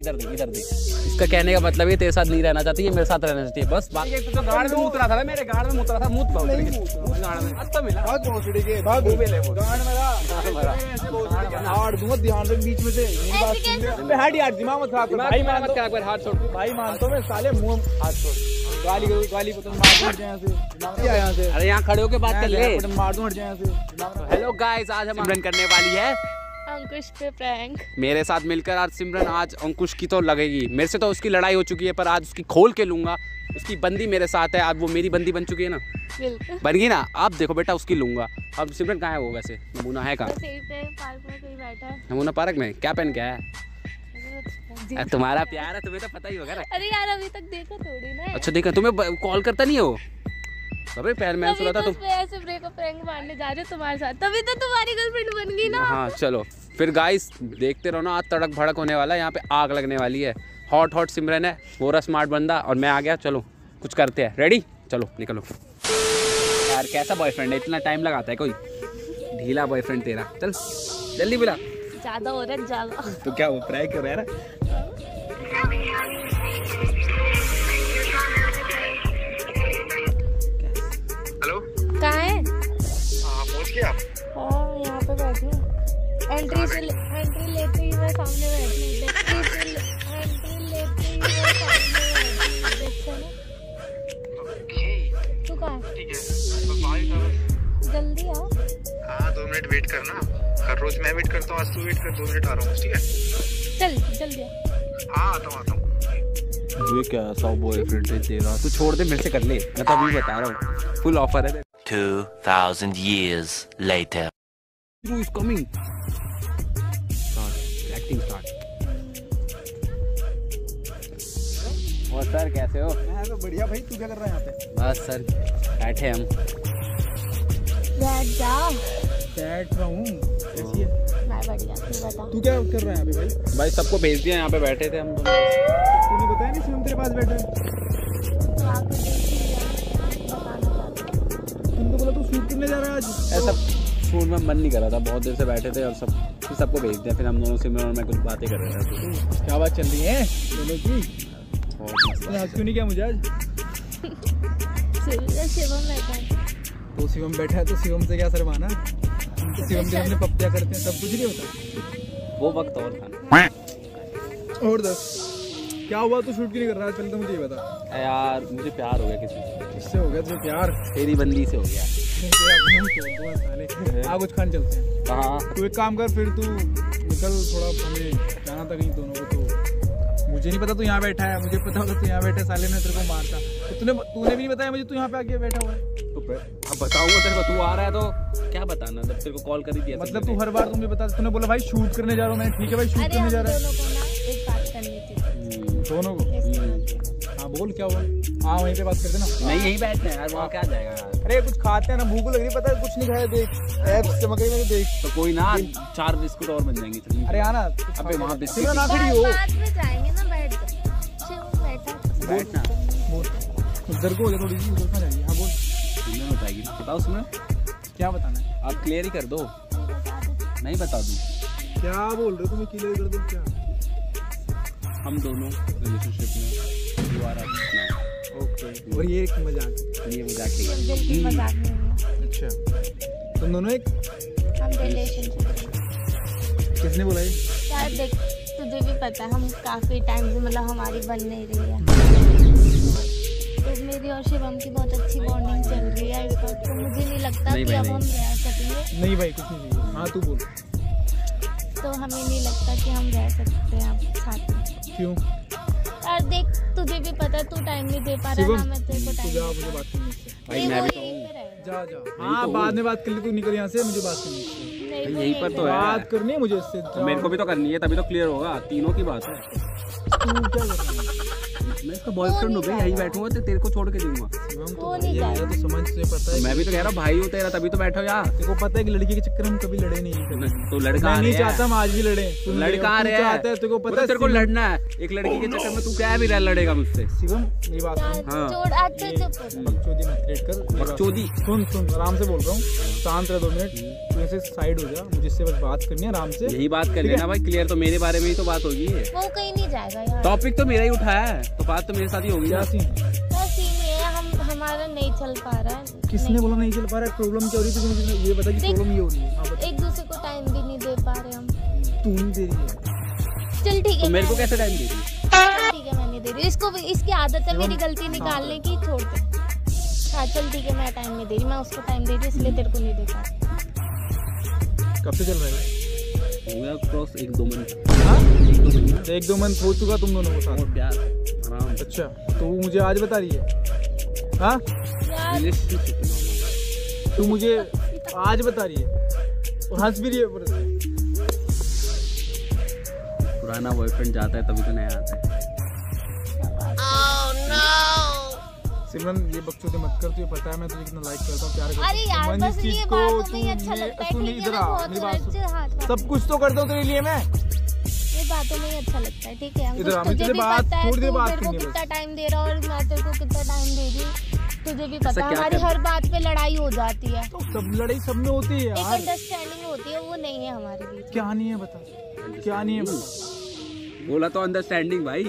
इधर दे इधर दे इसका कहने का मतलब ये तेरे साथ नहीं रहना चाहती है मेरे साथ रहना चाहती है बस बात ये तो गाड़ में मुतरा था मेरे गाड़ में उतरा था मुत बहुत गाड़ में अच्छा मिला। भाग भोसड़ी के भाग वो मिले वो गांड मेरा भोसड़ी दूँगा ध्यान रख बीच में से। ले। हट यार दिमाग मत खराब कर। भाई मान मत कर हाथ छोड़। भाई मानता हूँ मैं साले मुँह हाथ छोड़। गाली गाली पता मार दूँ हट जाए यहाँ से। दिमाग से यहाँ से। अरे यहाँ खड़े होके बात कर ले। मार दूँ हट जाए यहाँ से। हेलो गाइस आज हम सिमरन करने वाली है। अंकुश पे प्रैंक। मेरे साथ मिलकर आज सिमरन आज अंकुश की तो लगेगी। मेरे से तो उसकी लड़ाई हो चुकी है पर आज उसकी खोल के लूँगा। उसकी बंदी मेरे साथ है आज वो मेरी बंदी बन चुकी है ना? बिल्कुल। बन गई ना? आप देखो बेटा उसकी लूँगा। अब सिमरन कहाँ है वो वैसे? नमूना है कहाँ? बस यहीं पे पार्क में कहीं बैठा नमूना पार्क में? क्या पहन के है तुम्हारा प्यार है तुम्हें तो पता ही होगा ना। अरे यार अभी तक देखा थोड़ी ना अच्छा देखा तुम्हें कॉल करता नहीं हो पैर मैन तभी सुना था तो तुम ऐसे ब्रेकअप प्रैंक मारने जा रहे हो तुम्हारे साथ। तभी तो तुम्हारी गर्लफ्रेंड बन गई ना। हाँ चलो। फिर गाइस देखते रहो ना आज तड़क भड़क होने वाला है यहाँ पे आग लगने वाली है। हॉट हॉट सिमरन है रहा स्मार्ट बंदा और मैं आ गया चलो कुछ करते हैं। रेडी चलो निकलो। यार कैसा बॉयफ्रेंड है? इतना टाइम लगाता है कोई? ढीला बॉयफ्रेंड तेरा। चल जल्दी बुला। ज़्यादा हो रहा है ज़्यादा। तो क्या वो फ्राई कर रहा है हेलो एंट्री से एंट्री लेते ही मैं सामने बैठी एंट्री से एंट्री लेते ही मैं सामने बैठी हूँ। देखते ना ओके। तू कहाँ? ठीक है ही। जल्दी आओ हाँ दो मिनट वेट करना। हर रोज मैं वेट करता हूँ आज तू वेट कर दो मिनट आ रहा हूँ ठीक है? चल जल्दी हाँ आता हूँ आता हूँ। ये क्या ऐसा बॉयफ्रेंड है तेरा? तू छोड़ दे मेरे से कर ले। मैं तो अभी बता रहा हूँ। फुल ऑफ़र है 2,000 years later. Hero is coming. Sir कैसे हो? मैं तो बढ़िया भाई तू क्या कर रहा है यहाँ पे? बस सर बैठे हम। बैठ जा। बैठ रहा हूँ। मैं बढ़िया तू बता। तू क्या कर रहा है यहाँ पे भाई? भाई सबको भेज दिया यहाँ पे बैठे थे हम। तूने बताया नहीं शिवम तेरे पास बैठा है? तो। तुम तो बोला तू शूट करने जा रहा है आज। ऐसा फ़ोन में मन नहीं कर रहा था बहुत देर से बैठे थे और सब फिर सबको भेज दिया फिर हम दोनों से और मैं कुछ बातें कर रहे थे। क्या बात चल रही है? दोनों की क्यों नहीं किया मुझे आज? शिवम बैठा है। तो शिवम बैठा है तो शिवम से क्या शर्माना? तो शिवम के सामने पप्पिया करते हैं सब कुछ नहीं होता। वो वक्त और था। और दस। क्या हुआ? तू शूट क्यों नहीं कर रहा? है पहले तो मुझे ये बता। यार मुझे प्यार हो गया किसी से। किससे हो गया? तुझे प्यार? तेरी बंदी से हो गया। तेरा मुँह तोड़ दूँगा साले आ कुछ खान चलते हैं। कहाँ तू एक काम कर फिर तू निकल थोड़ा हमें जाना था कहीं दोनों को तो। मुझे नहीं पता तू यहाँ बैठा है मुझे पता होता तू यहाँ बैठा साले ने तेरे को मारता। तो तूने तूने भी नहीं बताया मुझे तू यहाँ पे आके बैठा हुआ है। तो अब बताऊँगा तेरे को तू आ रहा है तो क्या बताना जब तेरे को कॉल कर ही दिया मतलब तू हर बार तुम मुझे बता तूने बोला भाई शूट करने जा रहा हूँ मैं ठीक है भाई शूट करने जा रहा है। दोनों को ना हम्म, हाँ बोल क्या हुआ? हाँ वहीं पे बात करते ना। नहीं यही बैठते हैं यार वहाँ क्या जाएगा यार। अरे कुछ खाते हैं ना भूख लग रही पता है कुछ नहीं खाया देख ऐप्स चमक रही मैंने देख। तो कोई ना चार बिस्कुट और बन जाएँगे अरे आना अबे वहाँ बिस्कुट सिमरन आ खड़ी हो। बैठना। उधर को हो थोड़ी सी उधर कहाँ जाएगी हाँ बोल। सुनने बताएगी। बताओ सुनो क्या बताना है? आप क्लियर ही कर दो। नहीं बता दूँ। क्या बोल रहे हो तुम्हें? क्लियर कर दो क्या? हम दोनों रिलेशनशिप में दोबारा ओके और ये एक मज़ाक ये मज़ाक ही। है। दिल की मज़ाक नहीं है। अच्छा। तुम दोनों एक? हम रिलेशनशिप किसने बोला ये तुझे भी पता है हम काफ़ी टाइम से मतलब हमारी बन नहीं रही है। तो मेरी और शिवम की बहुत अच्छी बॉन्डिंग चल रही है तो मुझे नहीं लगता नहीं कि अब हम रह सकेंगे। नहीं भाई कुछ नहीं। हाँ तू बोल। तो हमें नहीं लगता कि हम रह सकते हैं अब साथ में। क्यों? यार देख तुझे भी पता है तू टाइम नहीं दे पा रहा ना मैं तेरे को तू जा टाइम मुझे बात करनी है। भाई मैं भी तो जा जा। हाँ बाद में बात कर ली तू निकल यहाँ से मुझे बात करनी है। यहीं पर तो पे है। बात करनी है मुझे इससे तो मेरे को भी तो करनी है तभी तो क्लियर होगा। तीनों की बात है। तू क्या कर रहा है? मैं इसका बॉयफ्रेंड हूँ भाई यहीं बैठूँगा तो तेरे को छोड़ के दूँगा। तो नहीं भाई जाएगा। तो समझ से पता है मैं भी तो कह रहा हूँ भाई हूँ तेरा तभी तो बैठो यार। तेरे को पता है कि लड़की के चक्कर में हम कभी लड़े नहीं तो लड़का नहीं चाहता हम आज भी लड़े। लड़का आ रहा। है तेरे को पता है तेरे को लड़ना है। एक लड़की के चक्कर में तू क्या भी रह लड़ेगा मुझसे। शिवम मेरी बात हाँ। छोड़ अच्छा चुप। हो जा। बकचोदी मत कर। बकचोदी? सुन सुन आराम से बोल रहा हूँ। शांत रह दो मिनट। तू ऐसे साइड हो जा मुझे इससे बस बात करनी है आराम से। यही बात कर लेना भाई क्लियर तो मेरे बारे में ही तो बात होगी वो कहीं नहीं जाएगा यार। टॉपिक तो मेरा ही उठाया है तो बात तो मेरे साथ ही होगी सीन है? है हम हमारा नहीं चल पा रहा है। किसने नहीं। बोला नहीं चल पा रहा है? प्रॉब्लम क्या हो रही है? तुझे मुझे ये बता कि प्रॉब्लम ये हो रही है। हाँ एक दूसरे को टाइम भी नहीं दे पा रहे हम। तू नहीं दे रही है। चल ठीक तो है मेरे को कैसे टाइम दे रही है? ठीक है मैं नहीं दे। रही इसको इसकी आदत है मेरी गलती निकालने की छोड़ दे। हाँ चल ठीक है मैं टाइम नहीं दे रही मैं उसको टाइम दे रही हूँ इसलिए तेरे को नहीं दे पा रही। कब से चल रहा है? हो गया क्रॉस एक दो मिनट हाँ? एक दो महीना। एक दो मंथ हो चुका तुम दोनों को साथ। और प्यार आराम। अच्छा तो वो मुझे आज बता रही है। हाँ? तू मुझे आज बता रही है। और हंस भी रही है पुराना बॉयफ्रेंड जाता है तभी तो नया आता है। सिमरन ये बकचोदी मत कर तुझे पता है मैं तुझे कितना लाइक करता हूँ प्यार करता हूँ। अरे यार इस बस चीज़ ये को बातों में ही तू अच्छा लगता है ठीक है बहुत बात अच्छे सब कुछ तो करता हूँ तेरे लिए मैं। ये बातों में अच्छा लगता है ठीक है? तुझे तुझे भी पता है तू मेरे को कितना टाइम दे रहा और मैं तेरे को कितना टाइम दे रही तुझे भी पता है हमारी हर बात पे लड़ाई हो जाती है। तो सब लड़ाई सब में होती है एक अंडरस्टैंडिंग होती है वो नहीं है हमारे बीच क्या नहीं है बता। क्या नहीं है बता। बोला तो अंडरस्टैंडिंग भाई।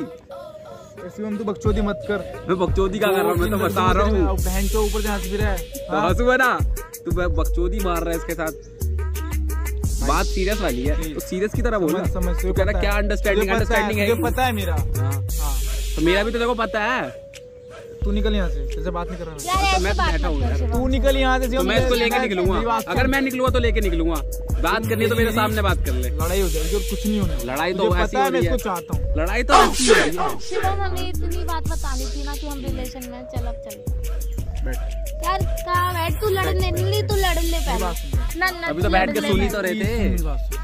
ऐसे में तू बकचोदी मत कर। मैं बकचोदी क्या कर रहा हूँ? मैं तो बता रहा हूँ। बहन के ऊपर से हंस भी रहा है। तो हाँ? हंसू है ना? तू बकचोदी मार रहा है इसके साथ। बात सीरियस वाली है। तो सीरियस की तरह बोला समझ तो कह रहा क्या अंडरस्टैंडिंग अंडरस्टैंडिंग है पता है मेरा। हाँ। हाँ। तो मेरा भी तो देखो पता है। तू निकल यहाँ से। से बात नहीं कर रहा मैं। तो मैं तो बैठा हूँ। तू निकल यहाँ से तो मैं इसको लेके निकलूँगा। अगर मैं निकलूँगा तो लेके निकलूँगा। बात करनी है तो मेरे सामने बात कर ले। लड़ाई हो जाएगी और कुछ नहीं होने लड़ाई तो ऐसी है हो मैं रही है। इसको चाहता हूँ। लड़ाई तो ऐसी हो रही है। शिवम हमें इतनी बात बतानी थी ना कि हम रिलेशन में चल अब चल। बैठ। यार कहाँ बैठ? तू लड़ने नहीं तू लड़ ले पहले। ना ना अभी तो बैठ के सुन। तो रहे थे।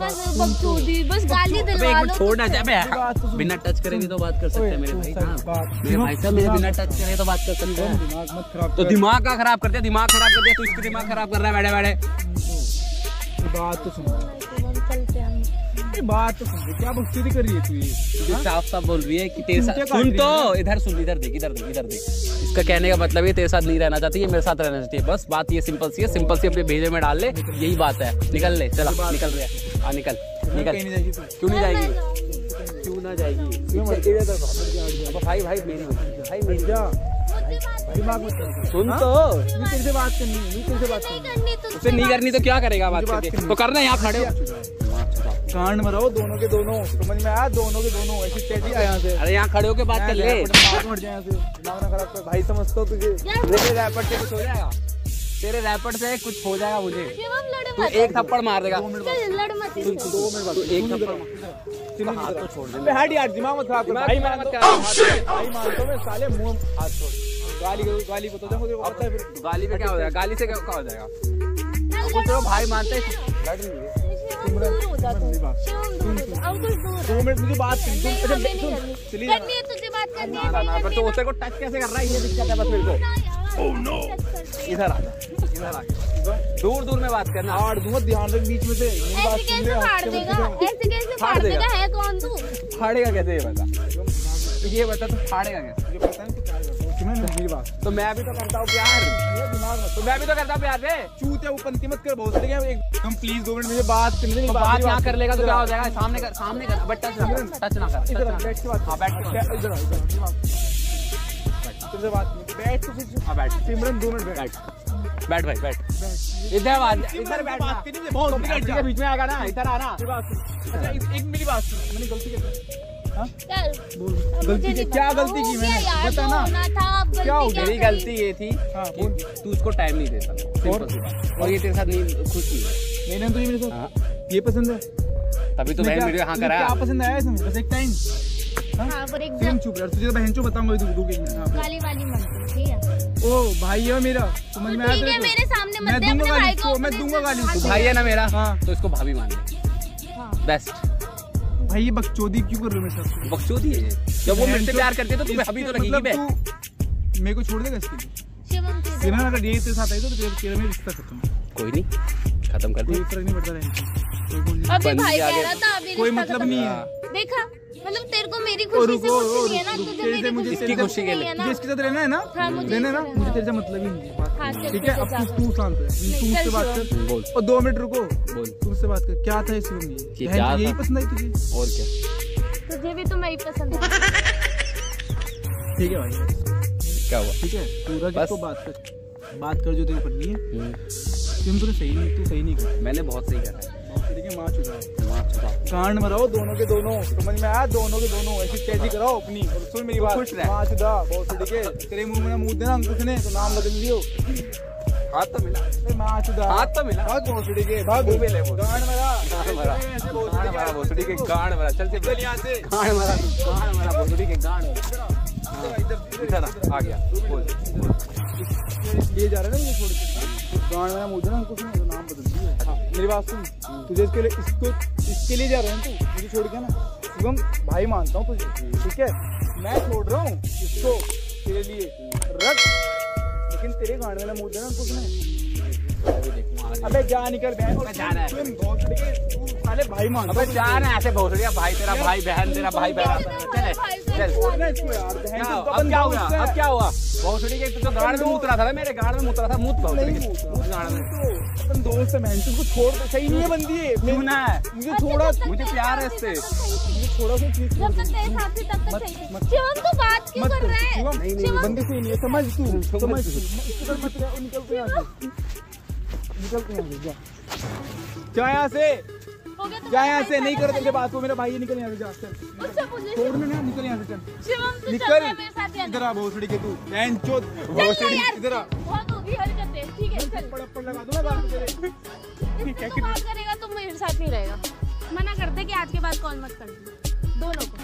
बस बकचोदी बस गाली दिलवा लो। तो बिना टच करे बात कर सकते हैं मेरे भाई हाँ। मेरे भाई साहब मेरे दिमाग- बिना टच करे तो बात कर सकते हैं। दिमाग मत खराब तो कर। दिमाग का खराब करते दिमाग खराब करते हैं तू इसके दिमाग खराब कर रहा है बैठे बैठे। बात तो सुन। बात तो सुन। क्या बकचोदी कर रही है तू ये? ये साफ़ साफ़ बोल रही है कि तेरे साथ सुन तो इधर सुन इधर देख इधर देख इधर देख। इसका कहने का मतलब ये तेरे साथ नहीं रहना चाहती है मेरे साथ रहना चाहती है। बस बात ये सिंपल सी है सिंपल सी अपने भेजे में डाल ले यही बात है। निकल ले चला निकल रहा हाँ। निकल। निकल। कहीं नहीं जाएगी तू। क्यों नहीं जाएगी? क्यों ना जाएगी? क्यों अब भाई भाई मेरी भाई मेरी जा। दिमाग मत सुन। हाँ? तो। मुझे तेरे से बात करनी है मुझे तेरे से बात करनी है। तो उसे नहीं करनी तो क्या करेगा बात करके? तो करना यहाँ खड़े हो। कांड में रहो। दोनों के दोनों। समझ में आया? दोनों के दोनों। ऐसी तेज़ी आ यहाँ से। अरे यहाँ खड़े होके बात कर ले दिमाग में जाए यहाँ दिमाग ना खराब कर। भाई समझता हूँ तुझे। तेरे रैपर से कुछ हो जाएगा। तेरे रैपर से कुछ हो जाएगा मुझे तू एक थप्पड़ मार देगा चल लड़ मत इससे। दो मिनट तू एक थप्पड़ हाथ तो। छोड़ दे अबे हट यार दिमाग मत खराब कर दिमाग भाई खराब मान मत दो कर। हाथ- भाई मानता हूँ मैं साले मुँह हाथ छोड़ गाली गाली बता दूँगा तेरे को पता है फिर गाली पे क्या हो जाएगा गाली से क्या क्या हो जाएगा ना कुछ लड़ो लोग भाई मत, मानते हैं शिवम। लड़ नहीं रही शिवम दूर हो जा तू। हो दो है। मिनट मुझे बात करनी अच्छा, है तुझे करनी है तो है उसे को टच कैसे कर रहा है ये दिक्कत है बस मेरे को हैं। इधर आ जा दूर दूर में बात करना। फाड़ दूँगा ध्यान रख बीच में से। ऐसे कैसे फाड़ देगा? ऐसे कैसे फाड़ देगा। है कौन तू? फाड़ेगा कैसे ये बता ये बता तू फाड़ेगा कैसे? मुझे पता तू तो मैं भी तो करता हूँ प्यार। तो मैं भी तो करता हूँ प्यार से चूत है वो मत कर बहुत एक हम प्लीज़ दो मिनट मुझे बात करनी तो बात यहाँ कर लेगा तो क्या हो जाएगा? सामने कर सामने कर। बट टच ना कर टच ना कर इधर ना बैठ के बात हाँ बैठ के इधर इधर तुमसे बात बैठ तो फिर हाँ बैठ। सिमरन दो मिनट बैठ। बैठ बैठ भाई बैठ। इधर इधर बैठ बात करनी बहुत बीच में आएगा ना इधर आना अच्छा एक मेरी बात मैंने गलती कर हाँ? चल। बोल। अब गलती की? क्या गलती की मैंने? बता ना। क्या हो गलती मेरी गलती ये थी हाँ, कि तू उसको टाइम नहीं देता। बात। और ये तेरे साथ नहीं खुश नहीं है। मैंने तुझे मेरे हाँ। साथ ये पसंद है? तभी तो बहन वीडियो हाँ तुझे करा। क्या पसंद आया इसमें? बस एक टाइम हाँ पर एक चुप यार तुझे तो बहन चो बताऊँगा तू गाली वाली मत। है ओ भाई है मेरा। समझ में आया है? मेरे सामने मत मैं दे दूँगा अपने गाली भाई को इसको, मैं दूँगा गाली इसको। तो। भाई है ना मेरा? हाँ। तो इसको भाभी मान ले। हाँ। बेस्ट भाई ये बकचोदी क्यों कर रहे हो मेरे साथ? बकचोदी है जब वो मेरे से प्यार करती है तो तुम्हें अभी तो लगेगी बे मतलब तू मेरे को छोड़ देगा इसके लिए? शिवम अगर ये तेरे साथ आई तो तेरे तेरे में रिश्ता खत्म कोई नहीं। खत्म कर कोई दी। फ़र्क नहीं पड़ता रहने कोई अभी भाई कह रहा था अभी कोई मतलब नहीं है। देखा? मतलब तेरे को मेरी खुशी से कुछ नहीं है ना तुझे से मेरी मुझे खुशी इसकी खुशी के लिए। इसके साथ रहना है ना? हाँ, रहना ना? मुझे तेरे से मतलब ही नहीं है ठीक है अब तू तू शांत रह तू चल, बात कर। बोल। और दो मिनट रुको। बोल। तुमसे बात कर क्या था इस में? ये ये क्या यही पसंद आई तुझे? और क्या? तुझे भी तो मैं ही पसंद है ठीक है भाई। क्या हुआ? ठीक है पूरा। किसको बात कर बात कर जो तेरे करनी है हम्म, तुम तूने सही नहीं तू सही नहीं कर मैंने बहुत सही करा है। ठीक मार चुका है। मार चुका कांड मराओ दोनों के दोनों समझ में आया? दोनों के दोनों ऐसी कैसी कराओ अपनी। और सुन मेरी बात। खुश रह। माँ चुदा बहुत ठीक है तेरे मुँह में मुँह देना अंकुश ने तो नाम बदल लियो। हाथ तो मिला। ए, माँ चुदा हाथ तो मिला। भाग बहुत ठीक है भाग। मुँह में ले वो। कांड मरा गाड़ मरा ऐसे बहुत ठीक है। मरा भोसड़ी के गाड़ मरा चल चल चल यहाँ से। गाड़ मरा गाड़ मरा भोसड़ी के गाड़ मरा इधर- इधर आ, गया। बोल। लिए जा रहे हैं ना मुझे छोड़ के गांड में मुझे ना अंकुश ने तो नाम बदल दिया। हाँ, मेरी बात सुन। तुझे इसके लिए इसको इसके लिए जा रहे हैं तू मुझे छोड़ के ना। शुभम भाई मानता हूँ तुझे ठीक है? मैं छोड़ रहा हूँ इसको तेरे लिए रख। लेकिन तेरे गांड में मुझे ना कुछ ने अबे जा निकल बहन। और जाना है। तू साले भाई मानता अबे जा ना ऐसे भोसड़िया भाई तेरा भाई बहन तेरा भाई बहन। चले चल। छोड़ना इसको यार बहन तो अब क्या हुआ? अब क्या हुआ? भोसड़ी के तू तो गाड़ में मुतरा था मेरे गाड़ में मुतरा था मुत भोसड़ी के मुझे गाड़ में। अपन दोस्त है बहन तुझको छोड़ सही नहीं है बंदी है क्यों ना? है मुझे छोड़ा मुझे प्यार है इससे। मुझे छोड़ा सा चीज़ जब तक तेरे साथ तब तक सही थी शिवम तू बात क्यों कर रहा है? नहीं नहीं बंदी सही नहीं है समझ तू समझ तू। तू मत निकल तू यहाँ से। निकल तू यहाँ से जा। जा यहाँ से। गया तो जा यहाँ से नहीं कर तेरे बात को? मेरा भाई निकल यहाँ से जा चल छोड़ ना निकल यहाँ से चल। शिवम तू चल निकल। इधर आ भोसड़ी के तू। बहन चोद भोसड़ी इधर आ। बहुत होगी हरकतें ठीक है चल पड़प्पड़ लगा दूँगा तेरे। करेगा तो मेरे साथ नहीं रहेगा। मना कर दे कि आज के बाद कॉल मत कर दोनों को।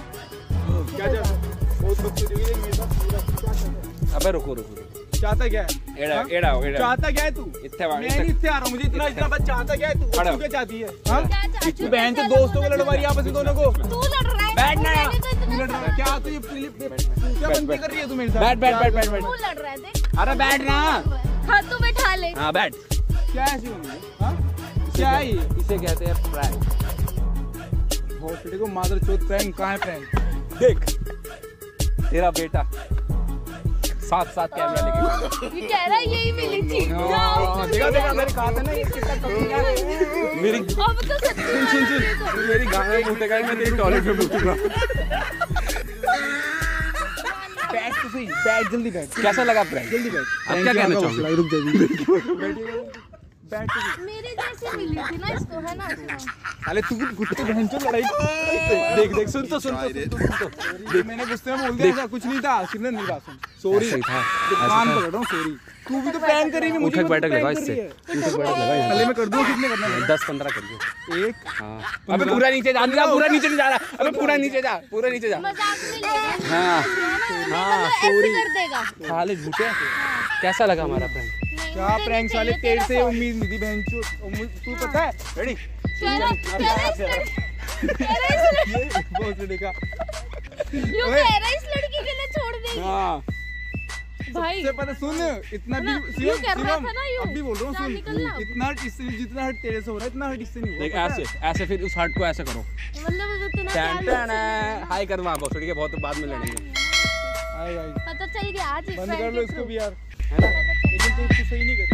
क्या जा बहुत बदतमीजी हुई है मेरे साथ पूरा। क्या चाहता अबे रुको रुको। चाहता क्या है? एड़ा हाँ? एड़ा एड़ा चाहता क्या है तू? वाड़- मैं नहीं इतने आ रहा हूँ मुझे इतना इतना बस चाहता क्या है तू? तू क्या चाहती है? हाँ? तू बहन दोस्तों को लड़वा रही आपस में दोनों को। तू लड़ रहा है? बैठ ना। यार। मैंने तो तू इतना लड़ रहा है। क्या तू ये फिलिप क्या बनती कर रही है तू मेरे साथ? बैठ बैठ बैठ बैठ तू? बैठ। लड़ रहा है देख। अरे बैठ ना। हाँ तू बैठा ले। हाँ बैठ। क्या है? हाँ? क्या है इसे कहते हैं प्रैंक हॉस्पिटल को मादर प्रैंक कहाँ है प्रैंक देख। तेरा बेटा। साथ साथ कैमरा लेके ये कह रहा है यही मिली थी। हाँ, देखा देखा मैंने कहा था ना ये कितना कमीना है मेरी अब तो सच्ची सुन सुन सुन मेरी गाना मुतेगा मैं तेरी टॉयलेट में मुतूँगा बैठ तो सही बैठ जल्दी बैठ। कैसा लगा प्रैंक जल्दी बैठ। अब क्या कहना चाहोगे? रुक जा मेरे जैसी मिली थी ना इसको है ना? अरे तू गुस्से बहन चो लड़ाई देख देख सुन तो सुन तो सुन तो, सुन तो। देख मैंने गुस्से में बोल दिया कुछ नहीं था सिर्फ़ मेरी बात सुन। सॉरी था, कान पकड़ रहा हूँ सॉरी तू भी तो प्लान कर रही है मुझे बैठक लगा इससे। उठक बैठक लगा पहले मैं कर दूँ कितने करना है दस पंद्रह करिए एक। हाँ। अबे पूरा नीचे जा जा पूरा नीचे जा रहा। अबे पूरा नीचे जा पूरा नीचे जा। मज़ाक में ले है। हाँ हाँ ऐसे कर देगा। साले झूठे? कैसा लगा हमारा प्रैंक नहीं, क्या प्रैंक साले तेरे से उम्मीद नहीं थी बहन तू पता है? रेडी देगी। हाँ। भाई से पता सुन इतना भी ना, शिवम कर रहा था ना यूँ। अब बोल रहा हूँ सुन। इतना हट इससे जितना हट तेरे से हो रहा है इतना हट इससे नहीं देख ऐसे ऐसे फिर उस हट को ऐसे करो। मतलब हाय कर वहाँ बहुत बाद में लड़ेंगे। पता चल गया आज इस बंद कर लो इसको भी यार। है ना पता तू सही नहीं कर